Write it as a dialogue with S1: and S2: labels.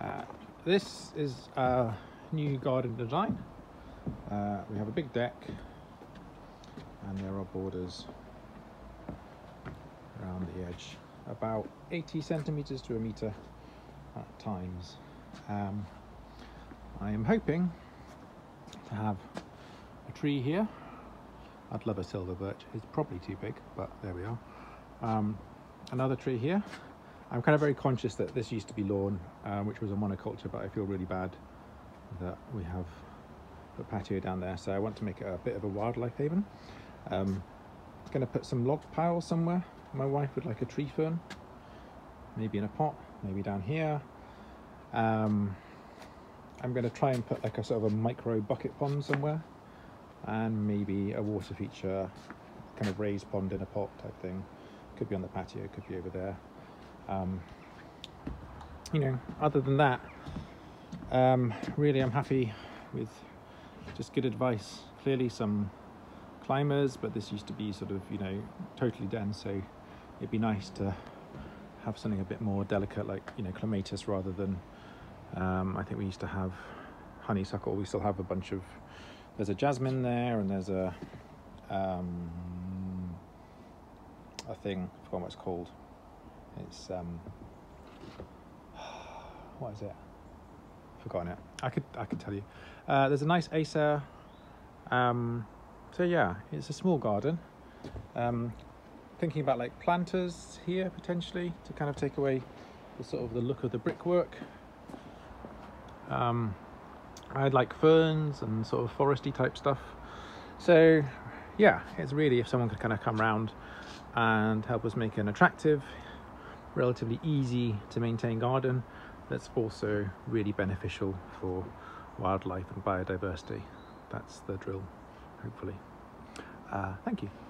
S1: Uh, this is our new garden design. Uh, we have a big deck and there are borders around the edge, about 80 centimeters to a meter at times. Um, I am hoping to have a tree here. I'd love a silver birch. It's probably too big, but there we are. Um, another tree here. I'm kind of very conscious that this used to be lawn, um, which was a monoculture, but I feel really bad that we have a patio down there. So I want to make it a bit of a wildlife haven. Um, I'm going to put some log piles somewhere. My wife would like a tree fern, maybe in a pot, maybe down here. Um, I'm going to try and put like a sort of a micro bucket pond somewhere and maybe a water feature, kind of raised pond in a pot type thing. Could be on the patio, could be over there. Um, you know, other than that, um, really I'm happy with just good advice. Clearly some climbers, but this used to be sort of, you know, totally dense, so it'd be nice to have something a bit more delicate like, you know, clematis rather than, um, I think we used to have honeysuckle. We still have a bunch of there's a jasmine there and there's a um, a thing I forgot what it's called it's um, what is it? Forgotten it. I could I could tell you. Uh, there's a nice acer um, so yeah it's a small garden. Um, thinking about like planters here potentially to kind of take away the sort of the look of the brickwork. Um, I like ferns and sort of foresty type stuff. So yeah, it's really if someone could kind of come around and help us make an attractive, relatively easy to maintain garden that's also really beneficial for wildlife and biodiversity. That's the drill, hopefully. Uh, thank you.